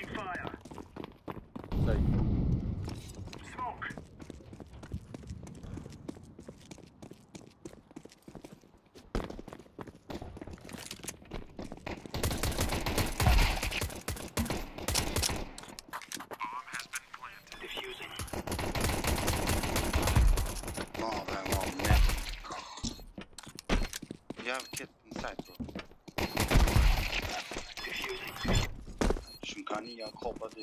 Like, Long and long neck. You have a kid inside, bro. 感应要靠不住